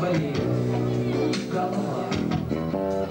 banheiro, um lá.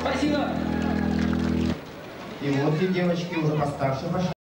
Спасибо. И вот и девочки уже постарше пошли.